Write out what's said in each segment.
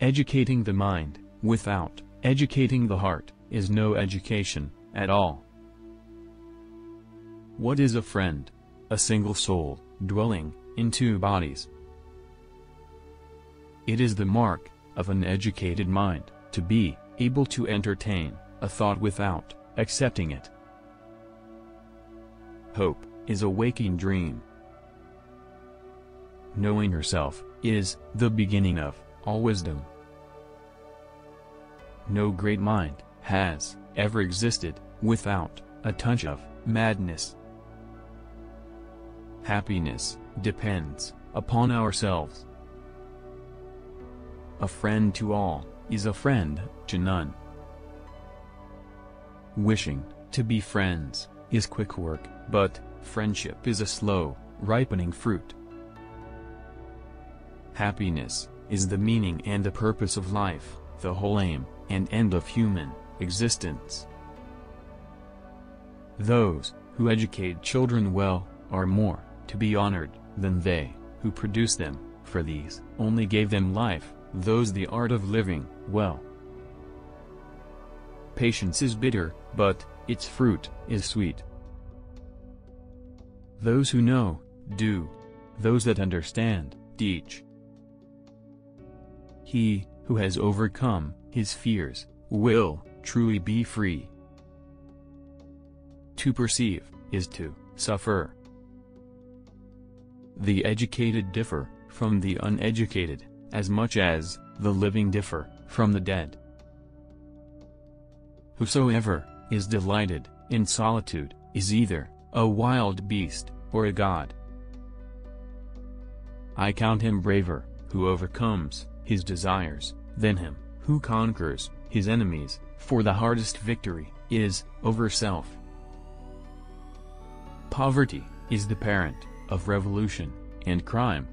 educating the mind, without educating the heart, is no education, at all. What is a friend? A single soul, dwelling, in two bodies. It is the mark, of an educated mind, to be, able to entertain, a thought without, accepting it. Hope, is a waking dream. Knowing herself, is, the beginning of, all wisdom. No great mind, has, ever existed, without, a touch of, madness. Happiness, depends, upon ourselves. A friend to all, is a friend, to none. Wishing, to be friends, is quick work, but, friendship is a slow, ripening fruit. Happiness, is the meaning and the purpose of life, the whole aim, and end of human, existence. Those, who educate children well, are more, to be honored, than they, who produce them, for these only gave them life, those the art of living, well. Patience is bitter, but, its fruit, is sweet. Those who know, do. Those that understand, teach. He, who has overcome, his fears, will, truly be free. To perceive, is to, suffer. The educated differ, from the uneducated, as much as, the living differ, from the dead. Whosoever, is delighted, in solitude, is either, a wild beast, or a god. I count him braver, who overcomes, his desires, than him, who conquers, his enemies, for the hardest victory, is, over self. Poverty, is the parent, of revolution, and crime.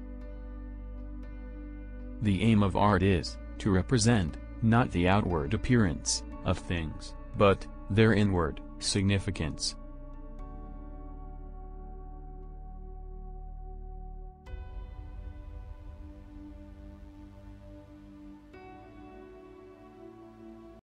The aim of art is, to represent, not the outward appearance, of things, but, their inward, significance.